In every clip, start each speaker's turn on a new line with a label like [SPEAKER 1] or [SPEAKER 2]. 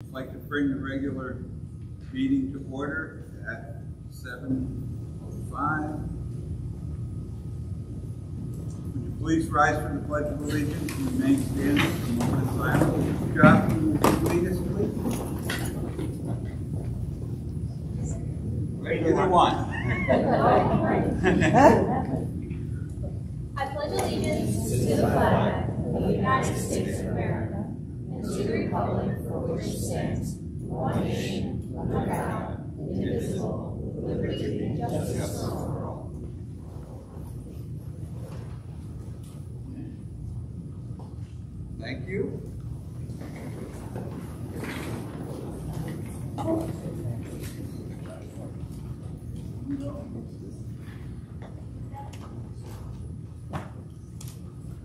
[SPEAKER 1] I'd like to bring the regular meeting to order at seven oh five. Would you please rise for the pledge of allegiance and remain standing for a moment of silence? John, will you lead us, please? Either one.
[SPEAKER 2] I pledge allegiance to the flag of the United States of America and to the republic for which stands, one nation, under God, indivisible, with liberty and justice for all.
[SPEAKER 1] Thank you.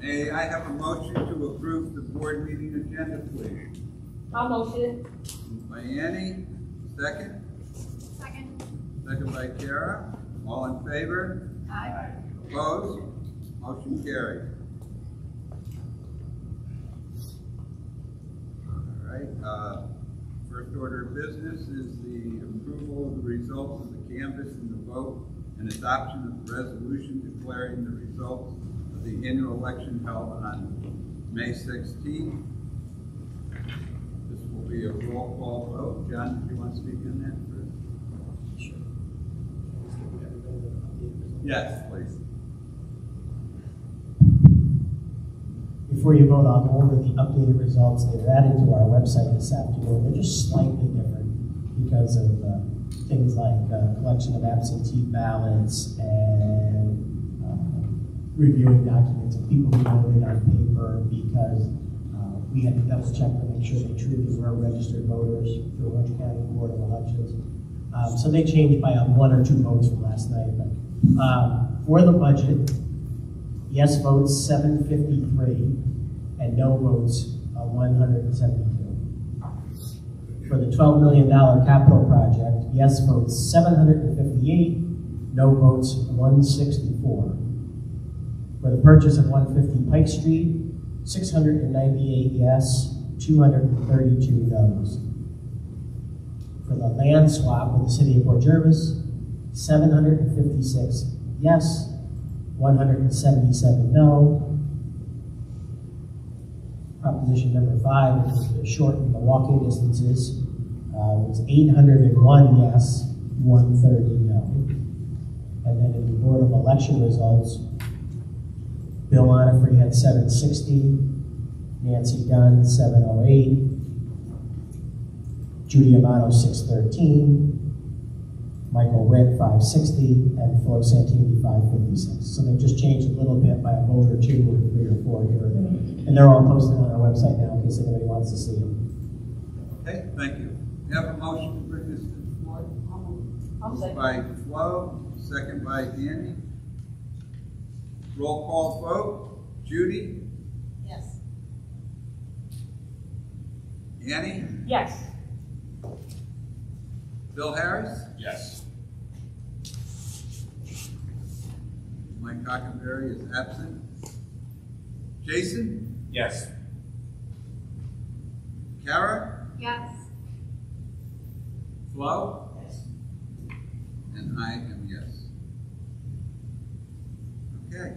[SPEAKER 1] May I have a motion to approve the board meeting agenda, please?
[SPEAKER 3] I'll motion.
[SPEAKER 1] Moved By Annie, second,
[SPEAKER 2] Second.
[SPEAKER 1] second by Kara, all in favor?
[SPEAKER 2] Aye.
[SPEAKER 1] Opposed? Motion carried. All right, uh, first order of business is the approval of the results of the canvass and the vote and adoption of the resolution declaring the results of the annual election held on May sixteenth. This will be a roll call vote. John, do you want to speak in that? Sure. Yes, please.
[SPEAKER 4] Before you vote on over the updated results, they were added to our website this afternoon. They're just slightly different because of uh, things like uh, collection of absentee ballots and uh, reviewing documents of people who voted on paper because uh, we had to double check to sure they truly were registered voters through Orange County Board of Elections. Um, so they changed by uh, one or two votes from last night. But uh, for the budget, yes votes 753 and no votes uh, 172. For the $12 million capital project, yes votes 758, no votes 164. For the purchase of 150 Pike Street, 698 yes, 232 no's. For the land swap with the city of Port Jervis, 756 yes, 177 no. Proposition number five, which is to shorten the walking distances, uh, was 801 yes, 130 no. And then in the Board of Election results, Bill Onifrey had 760, Nancy Dunn 708, Judy Amato 613, Michael Witt 560, and Flo Santini 556. So they've just changed a little bit by a vote or two or three or four here or there. And they're all posted on our website now in case anybody wants to see them.
[SPEAKER 1] Okay, thank you. You have a motion to bring this to the floor?
[SPEAKER 3] I'll
[SPEAKER 1] Moved by Flo, second by Danny. Roll call vote. Judy?
[SPEAKER 3] Yes.
[SPEAKER 1] Annie?
[SPEAKER 3] Yes.
[SPEAKER 1] Bill Harris?
[SPEAKER 5] Yes.
[SPEAKER 1] Mike Cockenberry is absent. Jason?
[SPEAKER 5] Yes.
[SPEAKER 1] Kara?
[SPEAKER 2] Yes.
[SPEAKER 1] Flo? Yes. And I am yes. Okay.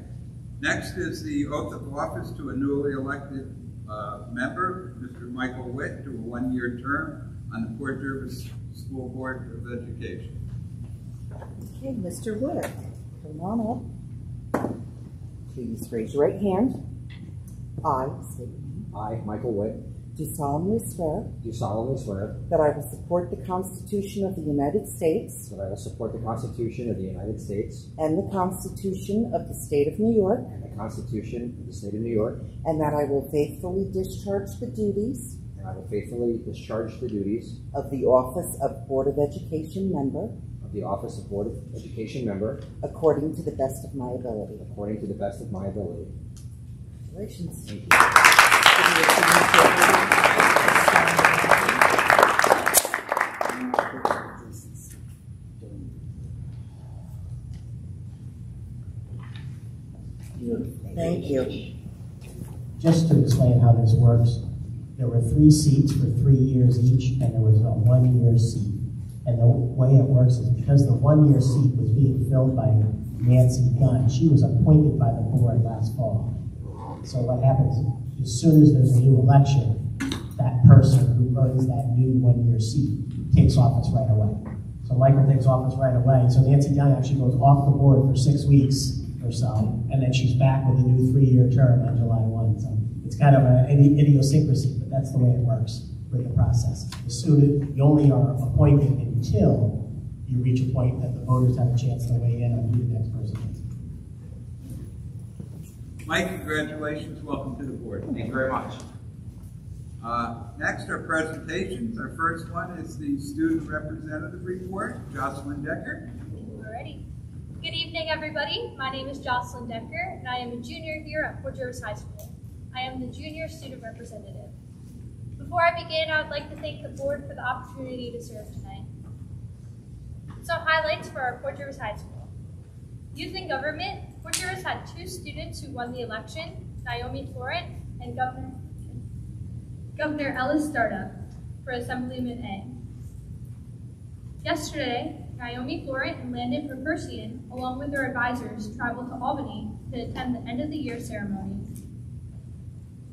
[SPEAKER 1] Next is the oath of office to a newly elected uh, member, Mr. Michael Witt, to a one-year term on the Port Jervis School Board of Education.
[SPEAKER 6] Okay, Mr. Witt, come on up. Please raise your right hand. I state your name,
[SPEAKER 7] I, Michael Witt,
[SPEAKER 6] do solemnly swear
[SPEAKER 7] do solemnly swear
[SPEAKER 6] that I will support the Constitution of the United States
[SPEAKER 7] that I will support the Constitution of the United States
[SPEAKER 6] and the Constitution of the State of New York,
[SPEAKER 7] and the Constitution of the State of New York,
[SPEAKER 6] and that I will faithfully discharge the duties
[SPEAKER 7] and I will faithfully discharge the duties
[SPEAKER 6] of the office of Board of Education member
[SPEAKER 7] of the Office of Board of Education member
[SPEAKER 6] according to the best of my ability.
[SPEAKER 7] according to the best of my ability.
[SPEAKER 6] Congratulations.
[SPEAKER 7] Thank you.
[SPEAKER 4] Just to explain how this works, There were three seats for three years each, and there was a one-year seat. And the way it works is because the one-year seat was being filled by Nancy Gunn, she was appointed by the board last fall. So what happens, as soon as there's a new election, that person who earns that new one-year seat takes office right away. So Michael takes office right away. So Nancy Gunn actually goes off the board for six weeks or so, and then she's back with a new three-year term on July 1. So it's kind of an idiosyncrasy, but that's the way it works with the process. As soon as, you only are appointed until you reach a point that the voters have a chance to weigh in on who the next person is.
[SPEAKER 1] Mike, congratulations, welcome to the board.
[SPEAKER 7] Thank you very much.
[SPEAKER 1] Uh, Next are presentations. Our first one is the student representative report, Jocelyn Decker.
[SPEAKER 2] Alrighty. Good evening, everybody. My name is Jocelyn Decker, and I am a junior here at Port Jervis High School. I am the junior student representative. Before I begin, I would like to thank the board for the opportunity to serve tonight. Some highlights for our Port Jervis High School. Youth in government, Port Jervis had two students who won the election, Naomi Florent and Governor, Governor Ellis Startup for Assemblyman A. Yesterday, Naomi Florent and Landon Perpersian, along with their advisors, traveled to Albany to attend the end of the year ceremony.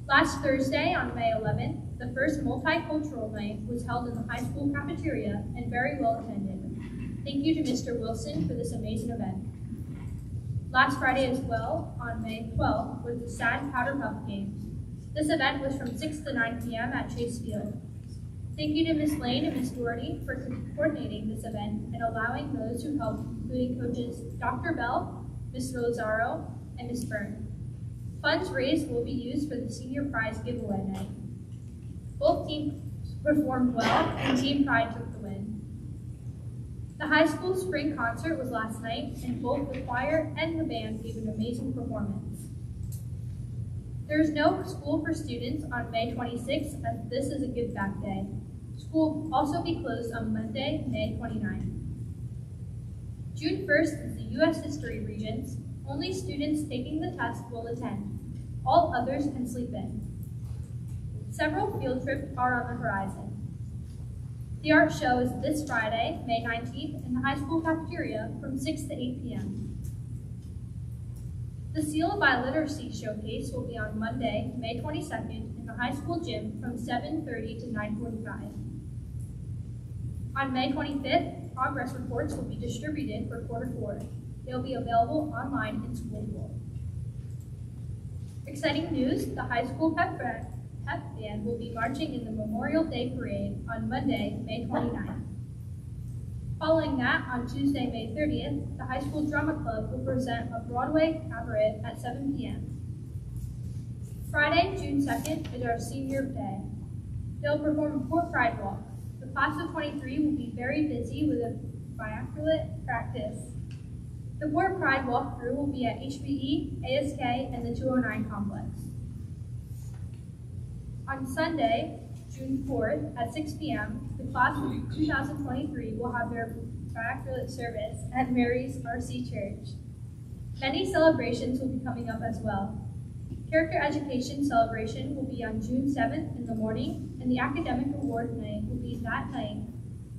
[SPEAKER 2] Last Thursday, on May 11th, the first multicultural night was held in the high school cafeteria and very well attended. Thank you to Mr. Wilson for this amazing event. Last Friday as well, on May 12th, was the SAD Powder Puff Games. This event was from 6 to 9 p.m. at Chase Field. Thank you to Ms. Lane and Ms. Doherty for coordinating this event and allowing those who helped, including coaches Dr. Bell, Ms. Rosaro, and Ms. Byrne. Funds raised will be used for the senior prize giveaway night. Both teams performed well and Team Pride took the win. The high school spring concert was last night and both the choir and the band gave an amazing performance. There is no school for students on May 26th as this is a give back day. School will also be closed on Monday, May 29th. June 1st is the U.S. History Regents. Only students taking the test will attend. All others can sleep in. Several field trips are on the horizon. The art show is this Friday, May 19th, in the high school cafeteria from 6 to 8 p.m. The Seal Biliteracy Showcase will be on Monday, May 22nd, in the high school gym from 7.30 to 9.45. On May 25th, progress reports will be distributed for quarter four. They'll be available online in SchoolTool. Exciting news, the high school pep band, pep band will be marching in the Memorial Day Parade on Monday, May 29th. Following that, on Tuesday, May 30th, the high school drama club will present a Broadway cabaret at 7 p.m. Friday, June 2nd, is our senior day. They'll perform a Port Pride Walk. Class of 23 will be very busy with a baccalaureate practice. The Port Pride walkthrough will be at HBE, ASK, and the 209 complex. On Sunday, June 4th, at 6 p.m., the class of 2023 will have their baccalaureate service at Mary's RC Church. Many celebrations will be coming up as well. Character Education Celebration will be on June 7th in the morning, and the Academic Award Night will be that night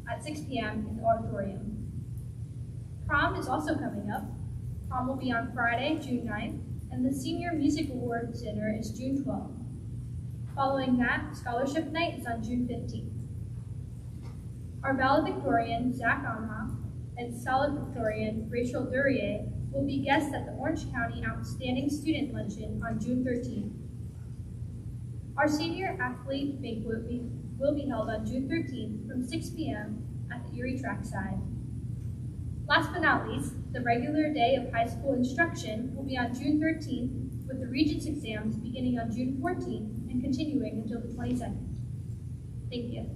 [SPEAKER 2] at 6 p.m. in the auditorium. Prom is also coming up. Prom will be on Friday, June 9th, and the Senior Music Awards Dinner is June 12th. Following that, Scholarship Night is on June 15th. Our valedictorian, Zach Onhoff, and salutatorian, Rachel Durier, will be guests at the Orange County Outstanding Student Luncheon on June 13th. Our senior athlete banquet will be held on June 13th from 6 p.m. at the Erie Trackside. Last but not least, the regular day of high school instruction will be on June 13th with the Regents exams beginning on June 14th and continuing until the 22nd. Thank you.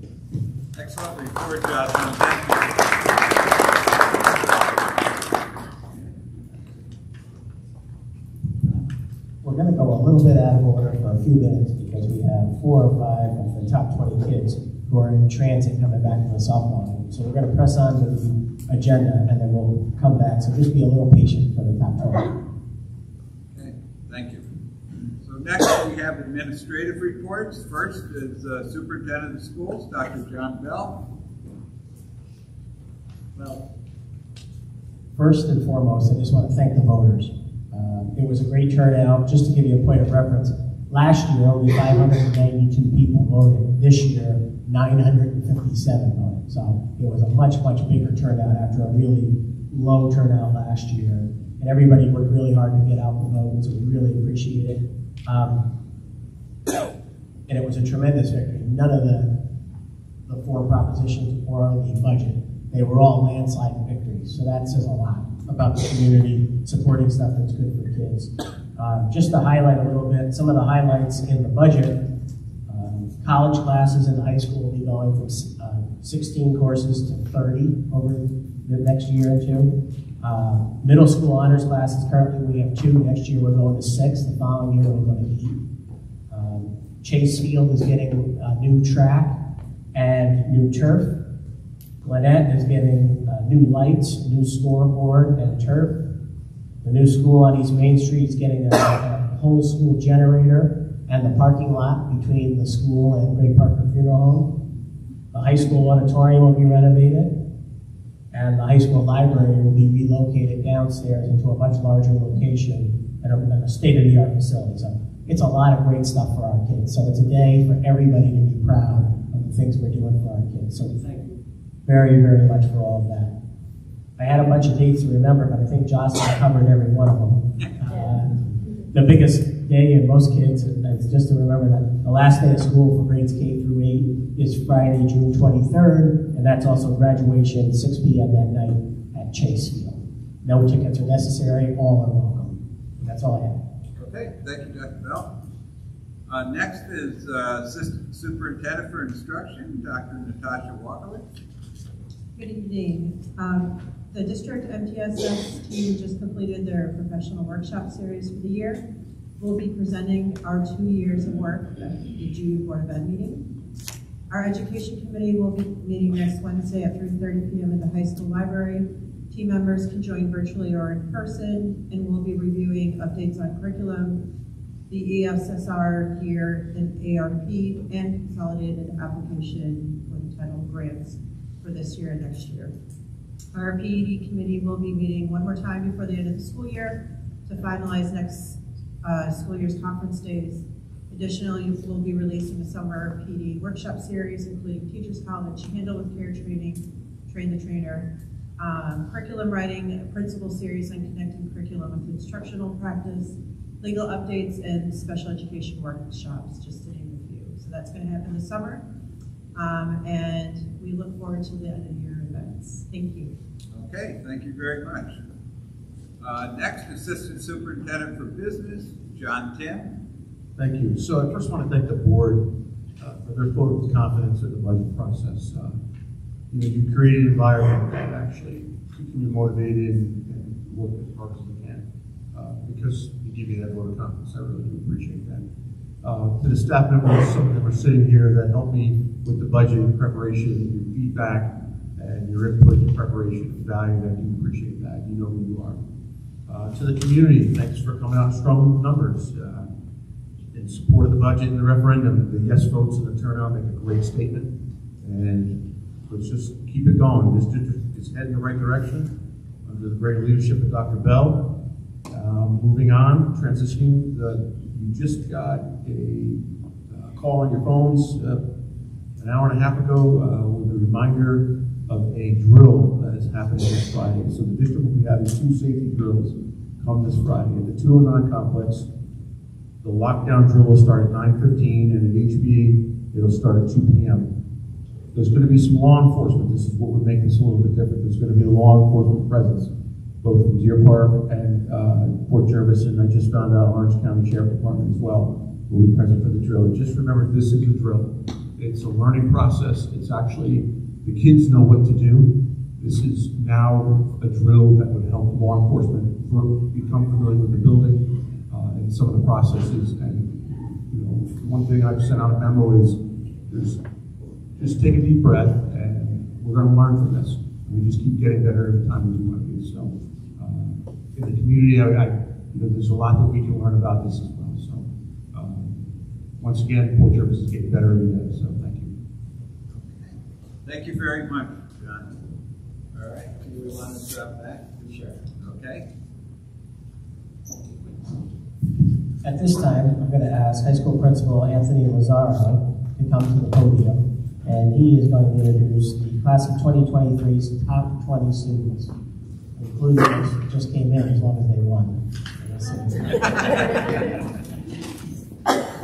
[SPEAKER 1] Excellent report, Jocelyn. Thank you.
[SPEAKER 4] We're gonna go a little bit out of order for a few minutes because we have four or five of the top twenty kids who are in transit coming back from the softball game. So we're gonna press on with the agenda and then we'll come back, so just be a little patient for the top twenty.
[SPEAKER 1] Okay, thank you. So Next, we have administrative reports. First is uh, Superintendent of Schools, Dr. John Bell.
[SPEAKER 4] Well, first and foremost, I just want to thank the voters. Um, It was a great turnout. Just to give you a point of reference, last year, only 592 people voted. This year, 957 voted. So it was a much, much bigger turnout after a really low turnout last year. And everybody worked really hard to get out the vote, so we really appreciate it. Um, And it was a tremendous victory. None of the the four propositions or the budget. They were all landslide victories, so that says a lot about the community supporting stuff that's good for kids. Um, just to highlight a little bit, some of the highlights in the budget, um, college classes in the high school will be going from uh, 16 courses to 30 over the next year or two. Uh, middle school honors classes, currently we have two. Next year we're going to six. The following year we're going to eight. Um, Chase Field is getting a new track and new turf. Gwinnett is getting new lights, new scoreboard, and turf. The new school on East Main Street is getting a, a whole school generator and the parking lot between the school and Great Parker Funeral Home. The high school auditorium will be renovated, and the high school library will be relocated downstairs into a much larger location and a, a state-of-the-art facility. So it's a lot of great stuff for our kids. So it's a day for everybody to be proud of the things we're doing for our kids. So we thank you very, very much for all of that. I had a bunch of dates to remember, but I think Jocelyn covered every one of them. Uh, the biggest day in most kids is just to remember that the last day of school for grades K through 8 is Friday, June 23rd, and that's also graduation, 6 p.m. that night at Chase Field. No tickets are necessary, all are welcome. That's all I have.
[SPEAKER 1] Okay, thank you, Dr. Bell. Uh, next is uh, Assistant Superintendent for Instruction, Dr. Natasha Walkowitz.
[SPEAKER 5] Good evening. Um, The district MTSS team just completed their professional workshop series for the year. We'll be presenting our two years of work at the June Board of Ed meeting. Our education committee will be meeting next Wednesday at 3:30 PM in the high school library. Team members can join virtually or in person, and we'll be reviewing updates on curriculum, the ESSER here in ARP, and consolidated application with title grants for this year and next year. Our PED committee will be meeting one more time before the end of the school year to finalize next uh, school year's conference days. Additionally, we'll be releasing a summer PD workshop series, including Teachers College, Handle with Care Training, Train the Trainer, um, curriculum writing, a principal series on connecting curriculum with instructional practice, legal updates, and special education workshops, just to name a few. So that's going to happen this summer. Um, and we look forward to the end of year events. Thank you.
[SPEAKER 1] Okay, thank you very much. Uh, next, Assistant Superintendent for Business, John Tim.
[SPEAKER 8] Thank you. So I first want to thank the board uh, for their vote of confidence in the budget process. Uh, You know, you created an environment that actually keeps me motivated and work as hard as we can. uh, Because you give you that vote of confidence, I really do appreciate that. Uh, To the staff members, some of them are sitting here that helped me with the budget preparation, your feedback, and your input, your preparation is valued. I do appreciate that. You know who you are. Uh, To the community, thanks for coming out strong with numbers. Uh, in support of the budget and the referendum. The yes votes and the turnout make a great statement. And let's just keep it going. This district is heading the right direction under the great leadership of Dr. Bell. Um, moving on, transitioning, the, you just got a uh, call on your phones uh, an hour and a half ago uh, with a reminder of a drill that is happening this Friday. So the district will be having two safety drills come this Friday at the 209 complex the lockdown drill will start at nine fifteen, and at HB, it'll start at two PM. There's gonna be some law enforcement, this is what would make this a little bit different, there's gonna be a law enforcement presence, both from Deer Park and, uh, Port Jervis, and I just found out Orange County Sheriff Department as well will be present for the drill. And just remember, this is a drill. It's a learning process, it's actually, the kids know what to do. This is now a drill that would help law enforcement become familiar with the building, uh, and some of the processes. And, you know, one thing I've sent out a memo is, just take a deep breath and we're gonna learn from this. We just keep getting better every time we do one of these. So, uh, in the community, I, I, you know, there's a lot that we can learn about this as well. So, uh, once again, Port Jervis is getting better every day. Thank you
[SPEAKER 1] very much, John. All right, do we want to drop back? Sure. Okay.
[SPEAKER 4] At this time, I'm going to ask High School Principal Anthony Lazaro to come to the podium, and he is going to introduce the Class of 2023's top 20 students, including those who just came in as long as they won.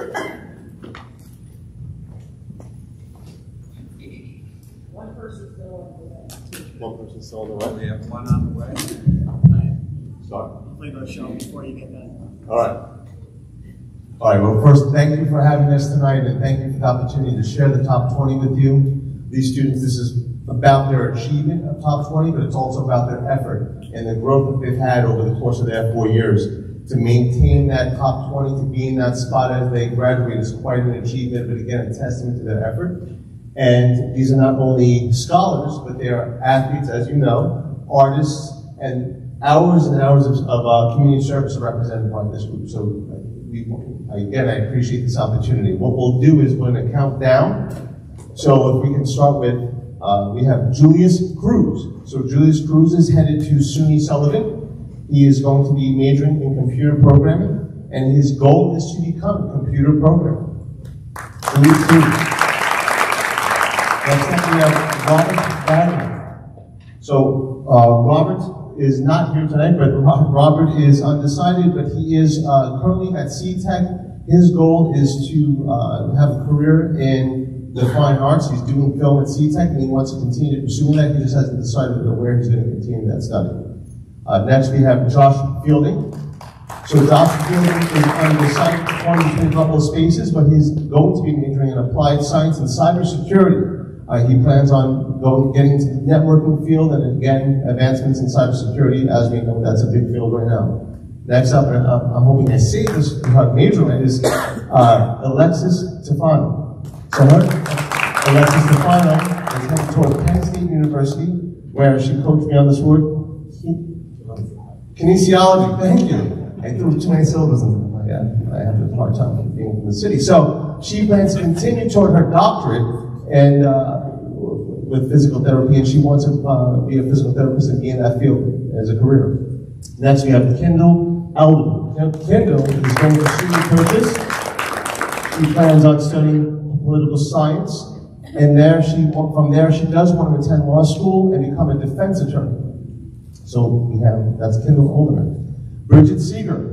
[SPEAKER 3] One person still on the way.
[SPEAKER 9] One person still on the way.
[SPEAKER 1] we have one on the way.
[SPEAKER 9] Start.
[SPEAKER 4] Hopefully they'll show before you get done.
[SPEAKER 9] All right.
[SPEAKER 10] All right, well, first, thank you for having us tonight, and thank you for the opportunity to share the top 20 with you. These students, this is about their achievement of top 20, but it's also about their effort and the growth that they've had over the course of their four years. To maintain that top 20, to be in that spot as they graduate is quite an achievement, but again, a testament to their effort. And these are not only scholars, but they are athletes, as you know, artists, and hours and hours of, of uh, community service are represented by this group. So we, again, I appreciate this opportunity. What we'll do is we're going to count down. So if we can start with, uh, we have Julius Cruz. So Julius Cruz is headed to SUNY Sullivan. He is going to be majoring in computer programming, and his goal is to become a computer programmer. Julius Cruz. Next we have Robert Wagner. So uh, Robert is not here tonight, but Robert is undecided, but he is uh, currently at CTEC. His goal is to uh, have a career in the fine arts. He's doing film at CTEC, and he wants to continue pursuing that. He just hasn't decided where he's going to continue that study. Uh, next, we have Josh Fielding. So Josh Fielding is undecided, performing between a couple of spaces, but he's going to be majoring in applied science and cybersecurity. Uh, he plans on going, getting into the networking field and again, advancements in cybersecurity. As we know, that's a big field right now. Next up, and I'm, I'm hoping I say this uh, major is uh, Alexis Tefano. So her, Alexis Tefano is headed toward Penn State University, where she coached me on this word. Kinesiology, thank you. I threw too many syllables in there. I, I have a hard time being in the city. So she plans to continue toward her doctorate and uh, with physical therapy, and she wants to uh, be a physical therapist and be in that field as a career. Next, we have Kendall Alden. Now, Kendall is going to SUNY Purchase. She plans on studying political science, and there she from there she does want to attend law school and become a defense attorney. So we have that's Kendall Alderman. Bridget Seeger.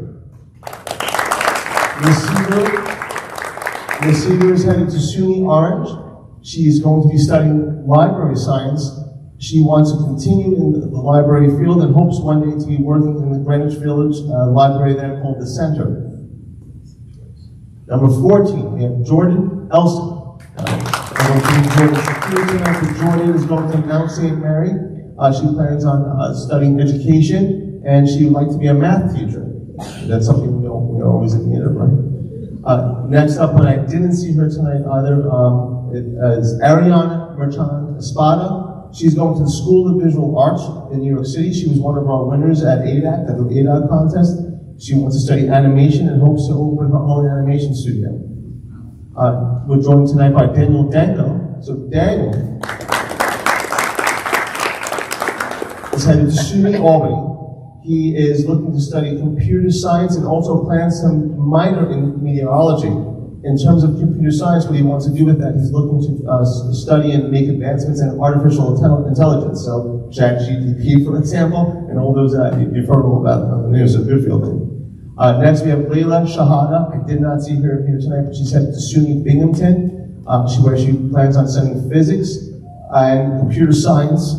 [SPEAKER 10] Miss Seeger, Miss Seeger is headed to SUNY Orange. She is going to be studying library science. She wants to continue in the, the library field and hopes one day to be working in the Greenwich Village uh, library there called the Center. Number 14, we have Jordan Elson. Uh, Jordan Jordan is going to Mount St. Mary. Uh, she plans on uh, studying education, and she would like to be a math teacher. That's something we, we always in of, right? Uh, next up, but I didn't see her tonight either, um, is Ariana Merchan Espada. She's going to the School of Visual Arts in New York City. She was one of our winners at ADAC, at the ADAC contest. She wants to study animation and hopes to open her own animation studio. Uh, we're joined tonight by Daniel Danko. So Daniel is headed to SUNY Albany. He is looking to study computer science and also plans to minor in meteorology. In terms of computer science, what he wants to do with that, he's looking to uh, study and make advancements in artificial intelligence. So ChatGPT, for example, and all those uh, you've heard all about on the news, so good. Uh, next, we have Layla Shahada. I did not see her here tonight, but she's headed to SUNY Binghamton, uh, she, where she plans on studying physics and computer science.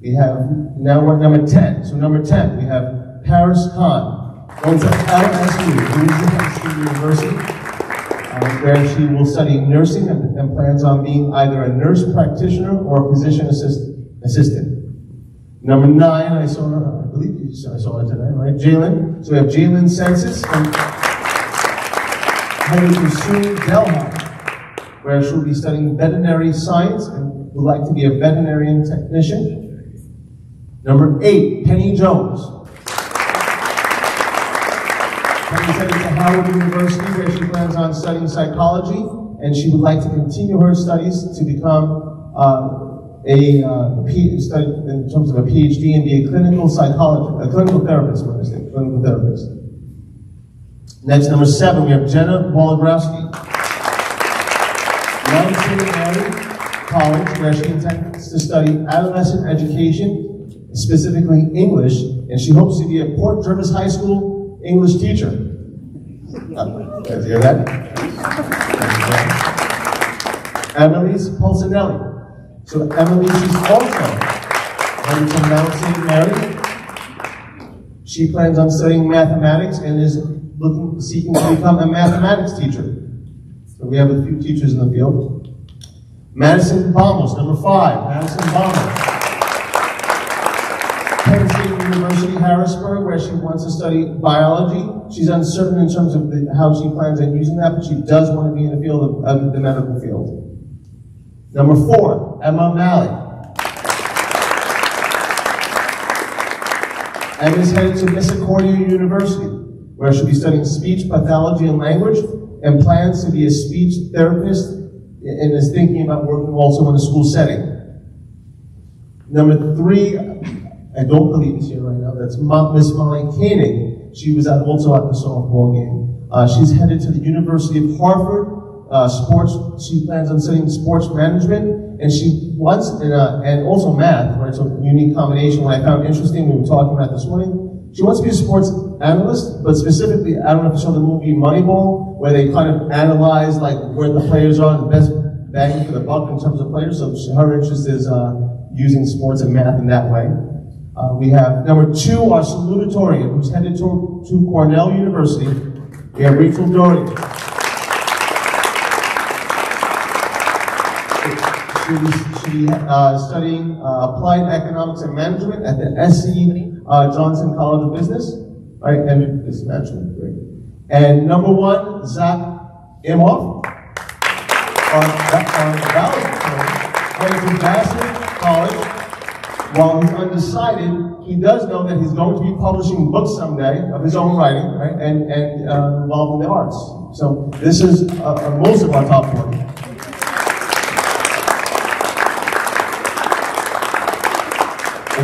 [SPEAKER 10] We have, now we're at number 10. So number 10, we have Paris Khan, going to LSU, Louisiana University, uh, where she will study nursing and, and plans on being either a nurse practitioner or a physician assist, assistant. Number nine, I saw her, I believe you saw, I saw her today, right? Jalen. So we have Jalen Census from headed to SUNY Delhi, where she'll be studying veterinary science and would like to be a veterinarian technician. Number eight, Penny Jones. Sent her to Howard University, where she plans on studying psychology, and she would like to continue her studies to become uh, a uh, in terms of a PhD and be a clinical psychologist, a clinical therapist. What I say, clinical therapist. Next, number seven, we have Jenna. Mary College, where she intends to study adolescent education, specifically English, and she hopes to be at Port Jervis High School English teacher. Uh, you hear that? Emily's Pulsinelli. So Emily's is also going to Mount St. Mary. She plans on studying mathematics and is looking, seeking to become a mathematics teacher. So we have a few teachers in the field. Madison Bommels, number five, Madison Bommels. Penn Harrisburg, where she wants to study biology. She's uncertain in terms of the, how she plans on using that, but she does want to be in the field of, of the medical field. Number four, Emma Malley. Emma is headed to Misericordia University, where she'll be studying speech pathology and language, and plans to be a speech therapist, and is thinking about working also in a school setting. Number three, I don't believe is here right now. That's Miss Molly Koenig. She was at, also at the softball game. Uh, she's headed to the University of Harvard. Uh, sports. She plans on studying sports management, and she wants and, uh, and also math. Right, so unique combination. What I found interesting, we were talking about this morning. She wants to be a sports analyst, but specifically, I don't know if you saw the movie Moneyball, where they kind of analyze like where the players are, the best bang for the buck in terms of players. So her interest is uh, using sports and math in that way. Uh, we have number two, our salutatorian, who's headed to, to Cornell University. We have Rachel Doherty. She'll she'll uh, studying uh, applied economics and management at the SC uh, Johnson College of Business, right? And business management, great. And number one, Zach Imhoff, our, our valedictorian, While he's undecided, he does know that he's going to be publishing books someday of his own writing, right? And and uh, involved in the arts. So this is uh, most of our top 40.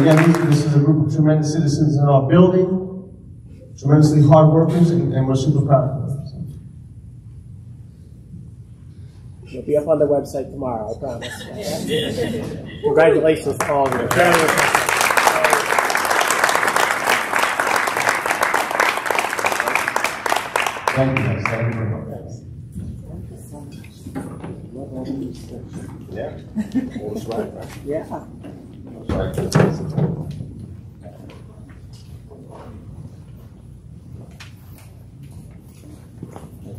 [SPEAKER 10] Again, this, this is a group of tremendous citizens in our building, tremendously hard workers, and, and we're super proud of them. So.
[SPEAKER 11] It'll be up on the website tomorrow, I promise. Congratulations to all of you. Very impressive.
[SPEAKER 10] Thank you, guys. Thank you very much.
[SPEAKER 9] Yeah. All?
[SPEAKER 11] Yeah.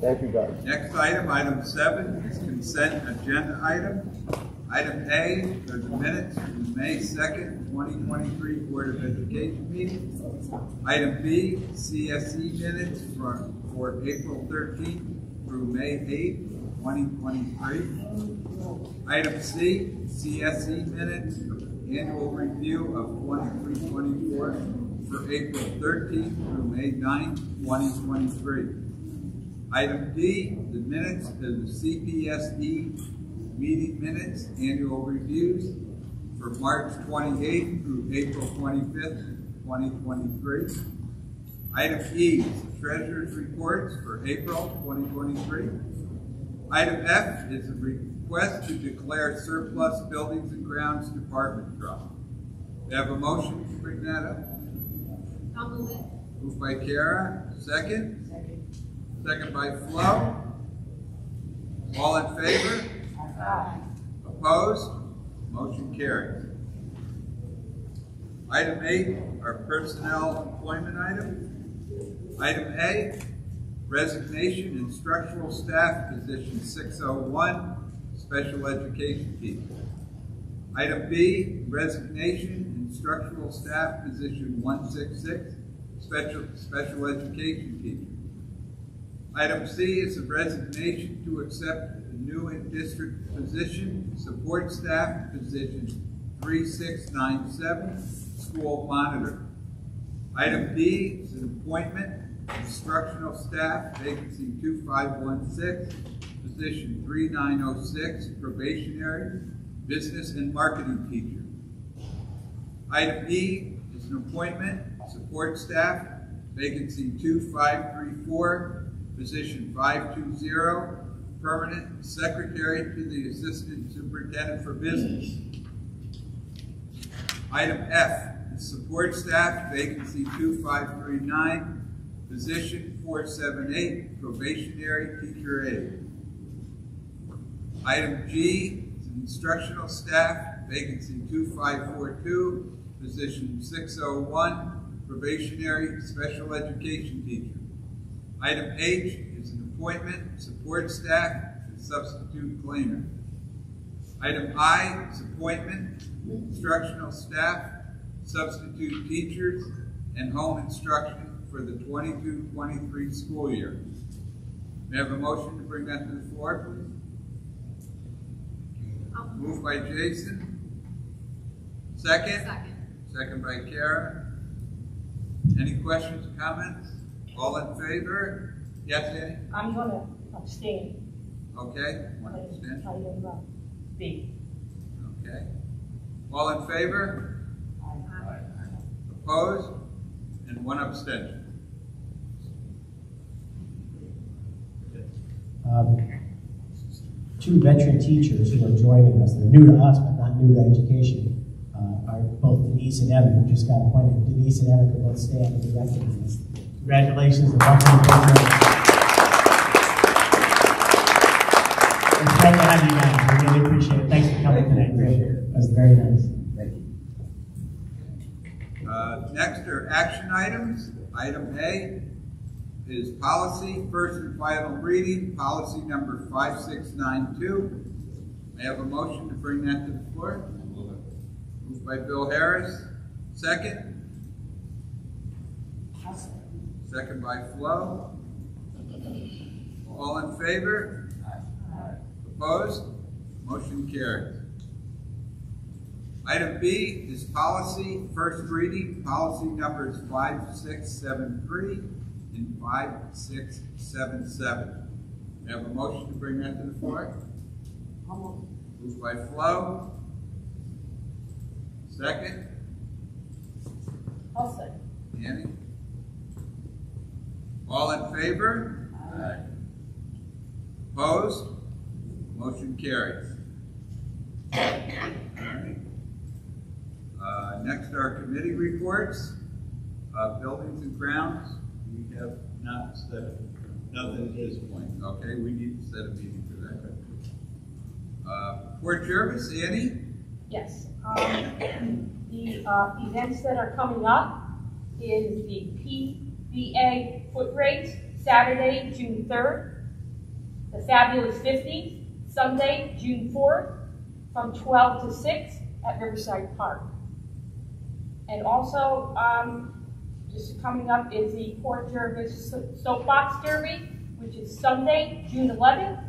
[SPEAKER 11] Thank you, guys.
[SPEAKER 1] Next item, item seven, is consent agenda item. Item A are the minutes from May second, twenty twenty-three Board of Education meeting. Item B, CSE minutes for, for April thirteenth through May eighth, twenty twenty-three. Item C, CSE minutes, annual review of 23-24 for April thirteenth through May 9th, twenty twenty-three. Item D, the minutes of the CPSE E meeting minutes, annual reviews for March twenty-eighth through April twenty-fifth, twenty twenty-three. Item E, treasurer's reports for April twenty twenty-three. Item F is a request to declare surplus buildings and grounds department trust. Do you have a motion to bring that up?
[SPEAKER 2] I'll move it.
[SPEAKER 1] Moved by Kara, second? Second by Flo. All in favor? Opposed? Motion carries. Item eight, our personnel employment item. Item A, resignation in structural staff position six oh one, special education teacher. Item B, resignation in structural staff position one six six, special, special education teacher. Item C is a resignation to accept a new in-district position, support staff position 3697, school monitor. Item D is an appointment Instructional staff, vacancy two five one six, position three nine oh six, probationary, business and marketing teacher. Item E is an appointment, support staff, vacancy two five three four, position five two zero, permanent secretary to the assistant superintendent for business. Item F support staff, vacancy two five three nine, position four seven eight, probationary teacher aide. Item G instructional staff, vacancy two five four two, position six oh one, probationary special education teacher. Item H is an appointment, support staff, and substitute cleaner. Item I is appointment, instructional staff, substitute teachers, and home instruction for the 22-23 school year. May I have a motion to bring that to the floor, please? Moved by Jason. Second?
[SPEAKER 2] Second.
[SPEAKER 1] Second by Kara. Any questions, or comments? All in favor? Yes, Annie?
[SPEAKER 3] I'm gonna abstain.
[SPEAKER 1] Okay, one
[SPEAKER 3] on
[SPEAKER 1] abstention.
[SPEAKER 3] Item uh, B.
[SPEAKER 1] Okay. All in favor? Opposed? And one abstention.
[SPEAKER 4] Um, Two veteran teachers who are joining us, they're new to us, but not new to education, uh, are both Denise and Evan, who just got appointed. Denise and Evan can both stand and be recognized. Congratulations and welcome to the. It's great to have you guys. We really appreciate it. Thanks for coming tonight. That was very nice.
[SPEAKER 7] Thank you.
[SPEAKER 1] Uh, Next are action items. Item A is policy, first and final reading, policy number 5692. May I have a motion to bring that to the floor? Moved by Bill Harris. Second? Second by Flo. All in favor? Aye. Opposed? Motion carried. Item B is policy, first reading, policy numbers 5673 and 5677. May I have a motion to bring that to the floor? Moved by Flo. Second,
[SPEAKER 3] I'll say.
[SPEAKER 1] Annie. All in favor? Aye. Opposed? Motion carries. Alright. Uh, next are committee reports. Uh, buildings and grounds, we have not set, nothing at this point, okay? We need to set a meeting for that. Uh, Port Jervis, Annie?
[SPEAKER 3] Yes. Um, the, uh, events that are coming up is the PBA foot race, Saturday, June third. The Fabulous Fifties, Sunday, June fourth, from twelve to six at Riverside Park. And also, um, just coming up is the Port Jervis So- Soapbox Derby, which is Sunday, June eleventh,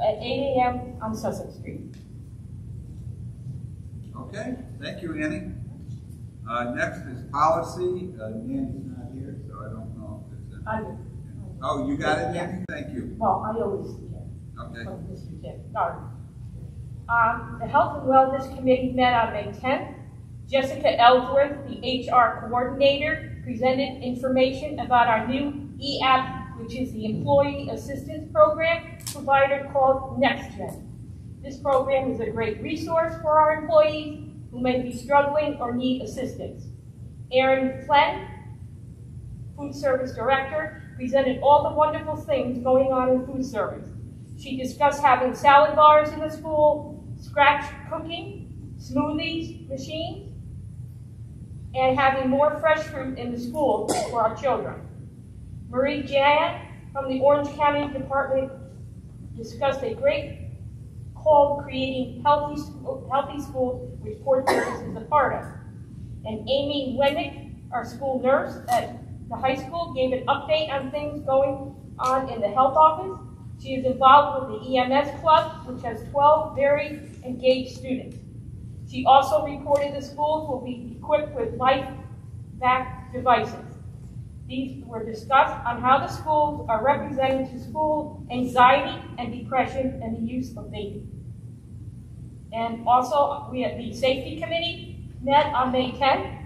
[SPEAKER 3] at eight AM on Sussex Street.
[SPEAKER 1] Okay, thank you, Annie. Uh, next is policy, uh, I. Oh, you got it, Annie? Thank you.
[SPEAKER 3] Well, I always see it.
[SPEAKER 1] Okay.
[SPEAKER 3] from Mr. Jim, sorry. Um, the Health and Wellness Committee met on May tenth. Jessica Ellsworth, the HR coordinator, presented information about our new EAP, which is the Employee Assistance Program provider called NextGen. This program is a great resource for our employees who may be struggling or need assistance. Erin Flynn, food service director, presented all the wonderful things going on in food service. She discussed having salad bars in the school, scratch cooking, smoothies machines, and having more fresh fruit in the school for our children. Marie Jan from the Orange County Department discussed a great called Creating Healthy, Healthy Schools, which Port Jervis is a part of. And Amy Wemick, our school nurse at the high school, gave an update on things going on in the health office. She is involved with the EMS club, which has 12 very engaged students. She also reported the schools will be equipped with life back devices. These were discussed on how the schools are representing to school anxiety and depression and the use of vaping. And also, we had the safety committee met on May 10th.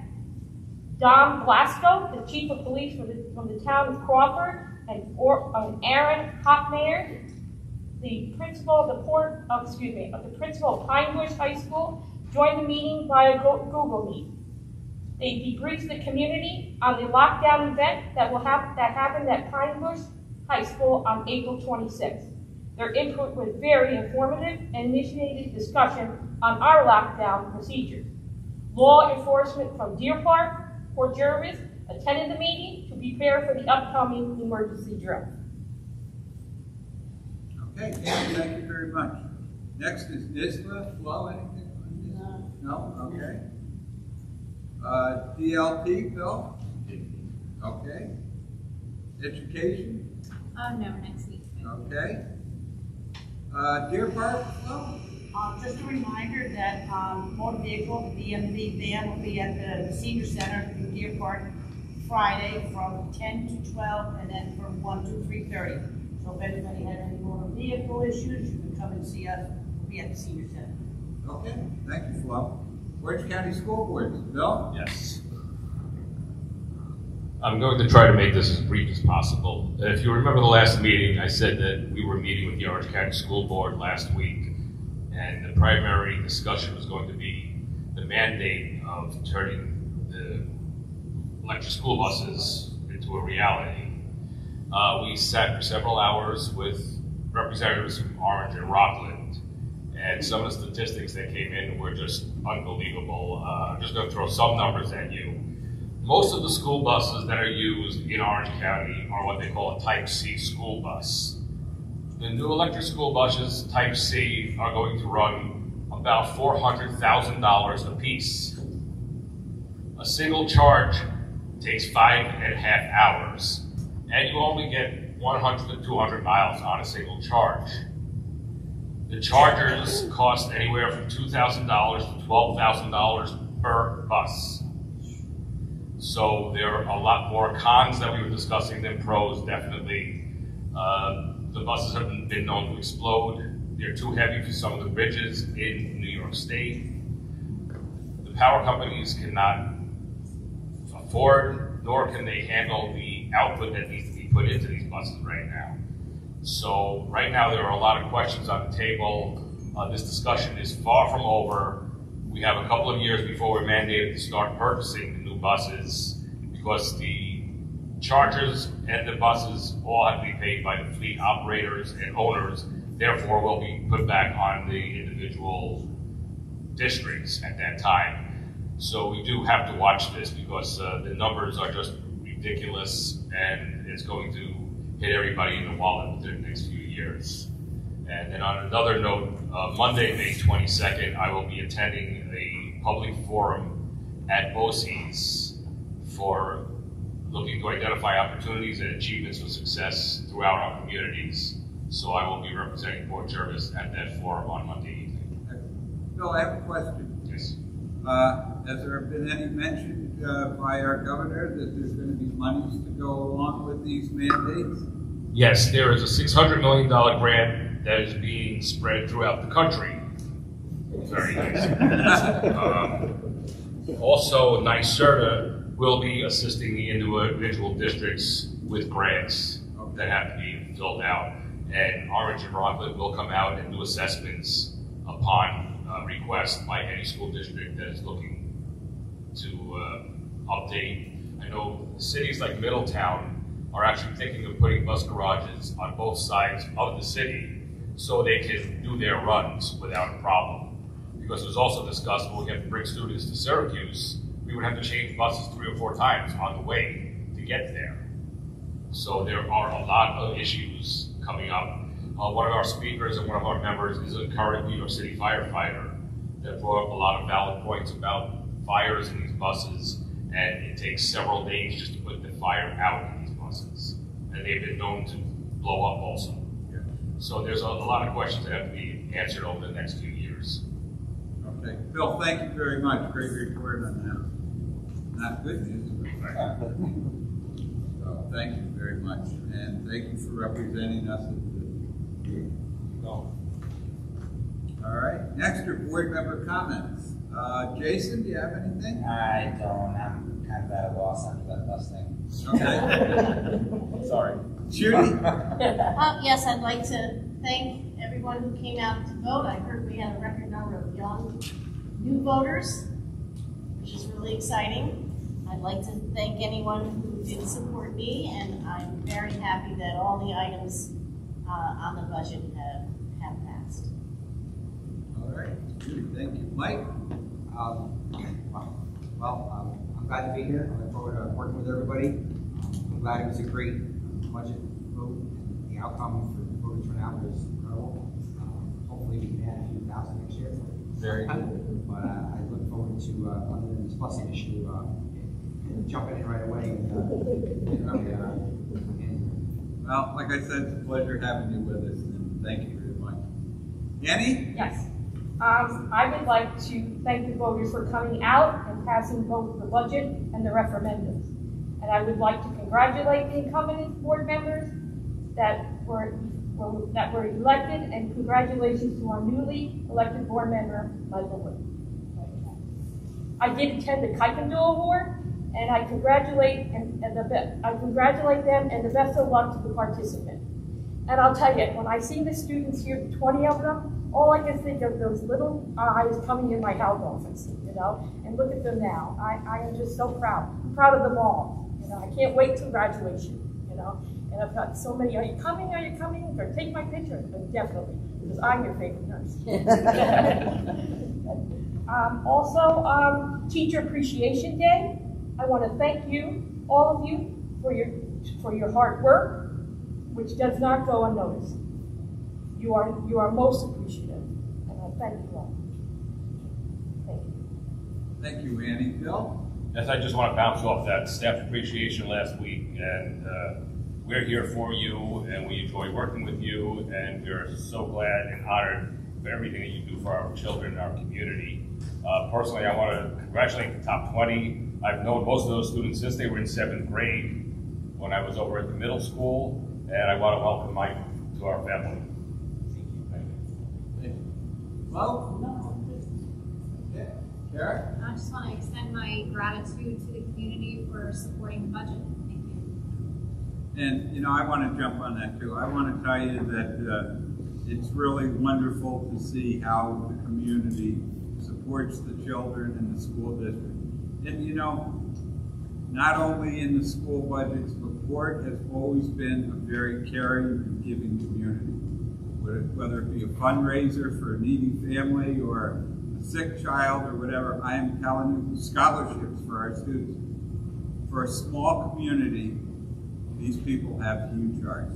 [SPEAKER 3] Dom Glasgow, the chief of police from the, from the town of Crawford, and, or, and Aaron Hopmayer, the principal of the port, oh, excuse me, of the principal of High School, joined the meeting via Google Meet. They debriefed the community on the lockdown event that will hap- that happened at Pine Bush High School on April 26th. Their input was very informative and initiated discussion on our lockdown procedures. Law enforcement from Deer Park, Port Jervis attended the meeting to prepare for the upcoming emergency drill.
[SPEAKER 1] Okay, thank you, thank you very much. Next is NYSSBA, Flo, anything on this? No, okay. Uh, DLT, Bill? Okay. Education,
[SPEAKER 2] Uh, no, next week.
[SPEAKER 1] okay. Uh, Deer Park, Flo?
[SPEAKER 12] Uh, just a reminder that, um, motor vehicle, the DMV van will be at the senior center in Deer Park Friday from ten to twelve and then from one to three thirty. So if anybody had any motor vehicle issues, you can come and see us, we'll be at the senior center.
[SPEAKER 1] Okay, thank you, Flo. Orange County School Board, Bill?
[SPEAKER 13] Yes. I'm going to try to make this as brief as possible. If you remember the last meeting, I said that we were meeting with the Orange County School Board last week, and the primary discussion was going to be the mandate of turning the electric school buses into a reality. Uh, we sat for several hours with representatives from Orange and Rockland, and some of the statistics that came in were just unbelievable. Uh, I'm just going to throw some numbers at you. Most of the school buses that are used in Orange County are what they call a Type C school bus. The new electric school buses, Type C, are going to run about $400,000 apiece. A single charge takes five and a half hours, and you only get 100 to 200 miles on a single charge. The chargers cost anywhere from $2,000 to $12,000 per bus. So there are a lot more cons that we were discussing than pros, definitely. Uh, the buses have been known to explode. They're too heavy for some of the bridges in New York State. The power companies cannot afford, nor can they handle the output that needs to be put into these buses right now. So right now, there are a lot of questions on the table. Uh, this discussion is far from over. We have a couple of years before we're mandated to start purchasing the new buses because the chargers and the buses all have to be paid by the fleet operators and owners. Therefore, will be put back on the individual districts at that time. So we do have to watch this because uh, the numbers are just ridiculous and it's going to hit everybody in the wallet within the next few years. And then on another note, uh, Monday, May 22nd, I will be attending a public forum at BOCES for looking to identify opportunities and achievements for success throughout our communities. So I will be representing Port Jervis at that forum on Monday evening.
[SPEAKER 1] Bill, I have a question.
[SPEAKER 13] Yes.
[SPEAKER 1] Uh, has there been any mention uh, by our governor that there's going to be monies to go along with these mandates?
[SPEAKER 13] Yes, there is a $600 million grant that is being spread throughout the country. Very nice. um, also, NYSERDA will be assisting the individual districts with grants that have to be filled out. And Orange and Rockland will come out and do assessments upon uh, request by any school district that is looking to uh, update. I know cities like Middletown are actually thinking of putting bus garages on both sides of the city so they can do their runs without a problem. Because it was also discussed when we have to bring students to Syracuse, we would have to change buses three or four times on the way to get there. So there are a lot of issues coming up. Uh, one of our speakers and one of our members is a current New York City firefighter that brought up a lot of valid points about fires in these buses, and it takes several days just to put the fire out in these buses. And they've been known to blow up also. So there's a, a lot of questions that have to be answered over the next few years.
[SPEAKER 1] Okay, Bill, thank you very much. Great report on that. Not good news, but thank you very much, and thank you for representing us at the meeting. All right, next are board member comments. Uh, Jason, do you have anything?
[SPEAKER 14] I don't. I'm kind of at a loss after that bus thing.
[SPEAKER 1] Okay.
[SPEAKER 14] Sorry.
[SPEAKER 1] Judy?
[SPEAKER 2] Uh, yes, I'd like to thank everyone who came out to vote. I heard we had a record number of young, new voters, which is really exciting. I'd like to thank anyone who did support me, and I'm very happy that all the items uh, on the budget have, have passed.
[SPEAKER 1] All right, thank you. Mike?
[SPEAKER 14] Um, well, well um, I'm glad to be here. I look forward to working with everybody. Um, I'm glad it was a great budget vote. and The outcome for the voter turnout was incredible. Um, hopefully, we can add a few thousand next year.
[SPEAKER 1] Very
[SPEAKER 14] good. But uh, I look forward to, uh, other than this busing issue, uh, jumping in right away and, uh, and, uh, and
[SPEAKER 1] Well, like I said, it's a pleasure having you with us, and thank you very much. Annie?
[SPEAKER 3] Yes. Um, I would like to thank the voters for coming out and passing both the budget and the referendums. And I would like to congratulate the incumbent board members that were, were- that were elected, and congratulations to our newly elected board member, Michael Wood. I did attend the Kuykendall Award, and I congratulate, and, and the, I congratulate them, and the best of luck to the participant. And I'll tell you, when I see the students here, the 20 of them, all I can think of those little eyes coming in my health office, you know, and look at them now. I, I am just so proud. I'm proud of them all. You know, I can't wait till graduation, you know. And I've got so many, are you coming, are you coming? Or take my picture, but definitely, because I'm your favorite nurse. um, also, um, Teacher Appreciation Day. I want to thank you, all of you, for your, for your hard work, which does not go unnoticed. You are, you are most appreciative, and I thank you all. Thank you.
[SPEAKER 1] Thank you, Annie. Bill?
[SPEAKER 13] Yes, I just want to bounce off that staff appreciation last week, and uh, we're here for you, and we enjoy working with you, and we're so glad and honored for everything that you do for our children and our community. Uh, personally, I want to congratulate the top 20. I've known most of those students since they were in seventh grade when I was over at the middle school, and I want to welcome Mike to our family. Thank you. Thank you.
[SPEAKER 1] Well? Okay. Kara?
[SPEAKER 15] I just want to extend my gratitude to the community for supporting the budget. Thank you.
[SPEAKER 1] And, you know, I want to jump on that too. I want to tell you that uh, it's really wonderful to see how the community supports the children in the school district. And, you know, not only in the school budgets, but Fort has always been a very caring and giving community. Whether it be a fundraiser for a needy family or a sick child or whatever, I am telling you, scholarships for our students. For a small community, these people have huge hearts,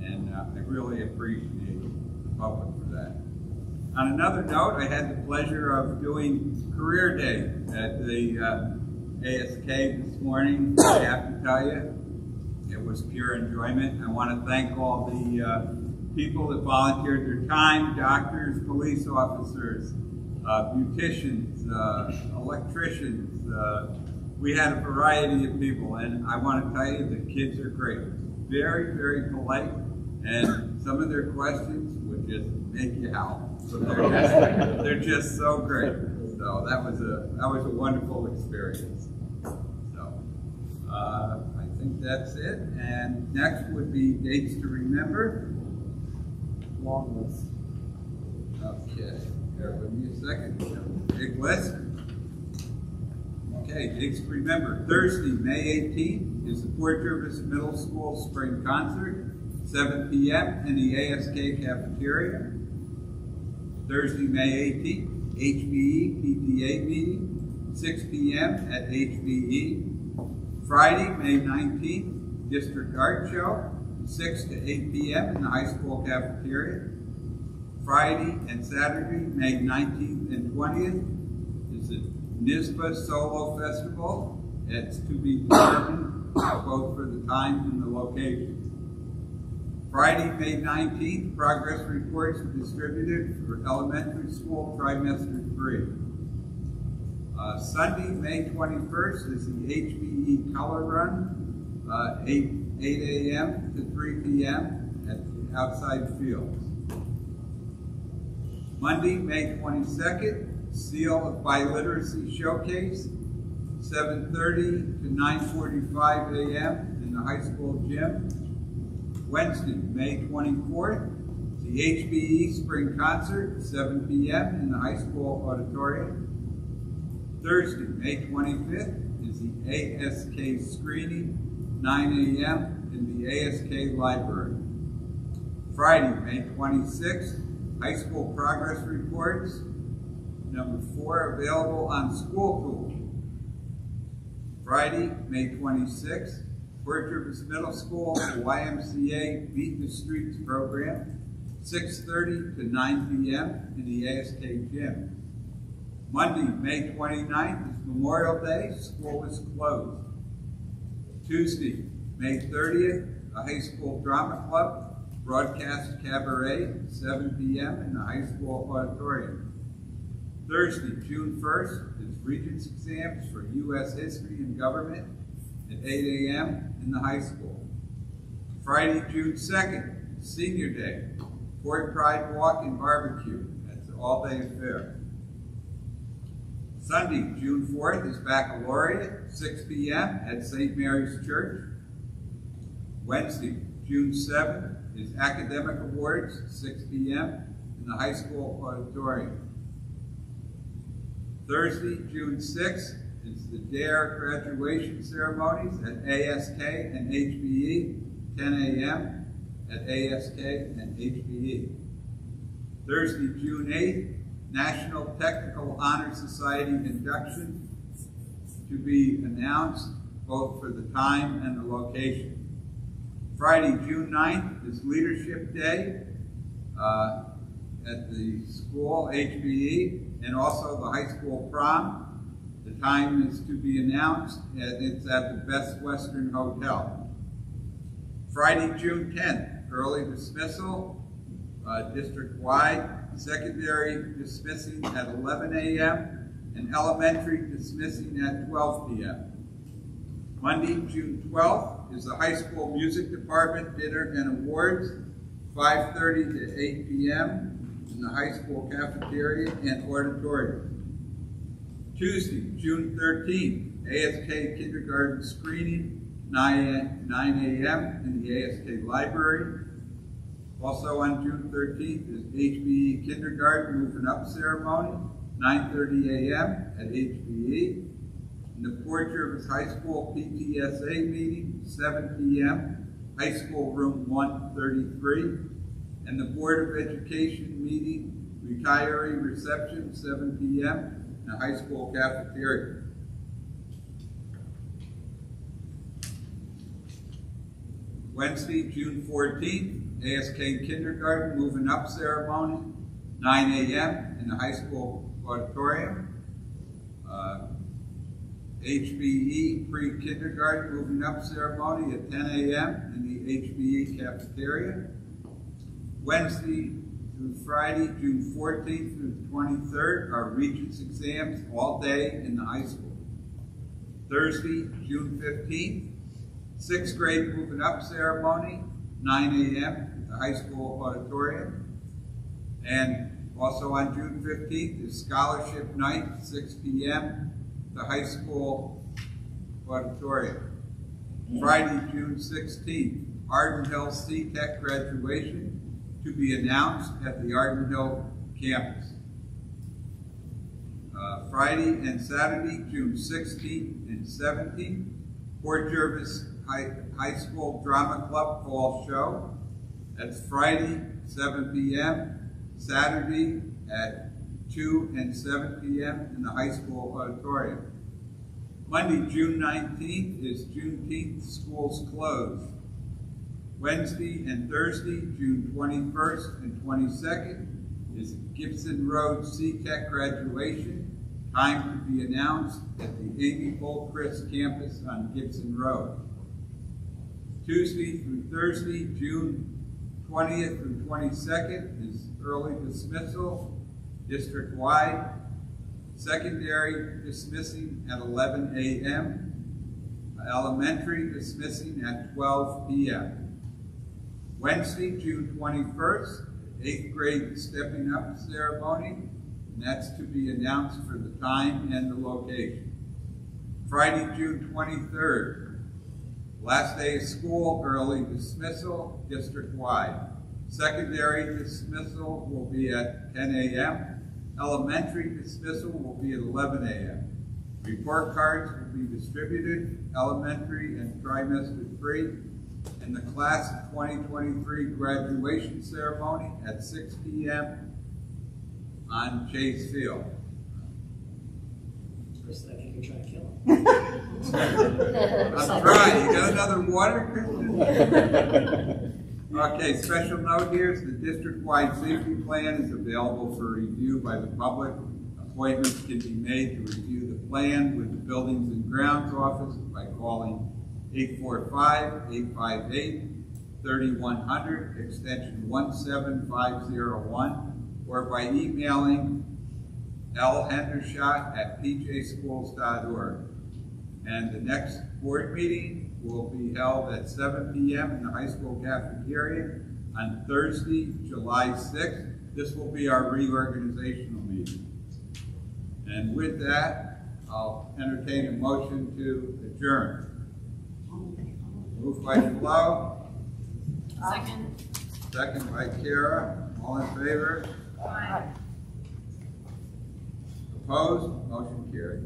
[SPEAKER 1] and uh, I really appreciate the public for that. On another note, I had the pleasure of doing Career Day at the uh, ASK this morning. I have to tell you, it was pure enjoyment. I want to thank all the uh, people that volunteered their time, doctors, police officers, uh, beauticians, uh, electricians. Uh, we had a variety of people, and I want to tell you, the kids are great. Very, very polite, and some of their questions would just make you howl. They're just, they're just so great. So that was a that was a wonderful experience. So uh, I think that's it. And next would be dates to remember.
[SPEAKER 11] Long list.
[SPEAKER 1] Okay, bear with me a second. Big list. Okay, dates to remember. Thursday, May 18th is the Port Jervis Middle School Spring Concert, 7 p.m. in the ASK cafeteria. Thursday, May 18th, HBE PTA meeting, 6 p.m. at HBE. Friday, May 19th, District Art Show, 6 to 8 p.m. in the high school cafeteria. Friday and Saturday, May 19th and 20th, is the NYSSMA Solo Festival. It's to be determined both for the time and the location. Friday, May 19th, progress reports are distributed for elementary school trimester three. Uh, Sunday, May 21st is the HBE Color Run uh, 8, 8 a.m. to 3 p.m. at the outside fields. Monday, May 22nd, Seal of Biliteracy Showcase, 7.30 to 9.45 a.m. in the high school gym. Wednesday, May 24th, the HBE Spring Concert, 7 p.m. in the high school auditorium. Thursday, May 25th, is the ASK screening, 9 a.m. in the ASK library. Friday, May 26th, high school progress reports, number four, available on SchoolTool. Friday, May 26th, Port Jervis Middle School YMCA Beat the Streets program, 6.30 to 9 p.m. in the ASK gym. Monday, May 29th is Memorial Day. School is closed. Tuesday, May 30th, a high school drama club broadcast cabaret, 7 p.m. in the high school auditorium. Thursday, June 1st, is Regents exams for U.S. history and government at 8 a.m. in the high school. Friday, June 2nd, Senior Day, Fort Pride Walk and Barbecue. That's an all-day affair. Sunday, June 4th, is Baccalaureate, 6 p.m. at St. Mary's Church. Wednesday, June 7th, is Academic Awards, 6 p.m. in the high school auditorium. Thursday, June 6th, is the DARE graduation ceremonies at ASK and HBE, 10 a.m. at ASK and HBE. Thursday, June 8th, National Technical Honor Society induction to be announced both for the time and the location. Friday, June 9th is Leadership Day uh, at the school, HBE, and also the high school prom. The time is to be announced, and it's at the Best Western Hotel. Friday, June 10th, early dismissal, uh, district-wide, secondary dismissing at 11 a.m., and elementary dismissing at 12 p.m. Monday, June 12th, is the high school music department dinner and awards, 5.30 to 8 p.m. in the high school cafeteria and auditorium. Tuesday, June 13th, ASK kindergarten screening, 9, 9 a.m. in the ASK library. Also on June 13th is HBE kindergarten moving up ceremony, 9.30 a.m. at HBE. In the Port Jervis High School PTSA meeting, 7 p.m., high school room 133. And the Board of Education meeting, retiree reception, 7 p.m., in the high school cafeteria. Wednesday, June 14th, ASK kindergarten moving up ceremony, 9 a.m. in the high school auditorium. Uh, HBE pre-kindergarten moving up ceremony at 10 a.m. in the HBE cafeteria. Wednesday through Friday, June 14th through 23rd, are Regents exams all day in the high school. Thursday, June 15th, sixth grade moving up ceremony, 9 a.m. at the high school auditorium. And also on June 15th is scholarship night, 6 p.m at the high school auditorium. Friday, June 16th, Arden Hill C-Tech graduation to be announced at the Arden Hill campus. Uh, Friday and Saturday, June 16th and 17th, Port Jervis High, High School Drama Club Fall Show. That's Friday, 7 p.m., Saturday at 2 and 7 p.m. in the high school auditorium. Monday, June 19th is Juneteenth schools closed. Wednesday and Thursday, June 21st and 22nd, is Gibson Road C-Tech graduation. Time to be announced at the Amy Bull Crist campus on Gibson Road. Tuesday through Thursday, June 20th through 22nd, is early dismissal district-wide. Secondary dismissing at 11 a.m. elementary dismissing at twelve P M. Wednesday, June twenty-first, eighth grade stepping up ceremony, and that's to be announced for the time and the location. Friday, June twenty-third, last day of school, early dismissal, district-wide. Secondary dismissal will be at ten AM. Elementary dismissal will be at eleven AM. Report cards will be distributed, elementary and trimester free, and the class of 2023 graduation ceremony at 6 p.m. on Chase Field.
[SPEAKER 4] First, I think you're trying to kill him.
[SPEAKER 1] I'm trying. You got another water? Okay, special note here is the district-wide safety plan is available for review by the public. Appointments can be made to review the plan with the Buildings and Grounds Office by calling 845-858-3100, extension 17501, or by emailing lhendershot at pjschools.org. And the next board meeting will be held at 7 p.m. in the high school cafeteria on Thursday, July 6th. This will be our reorganizational meeting. And with that, I'll entertain a motion to adjourn. Moved by Flo,
[SPEAKER 15] Second.
[SPEAKER 1] second by Kara. All in favor?
[SPEAKER 15] Aye.
[SPEAKER 1] Opposed? Motion carried.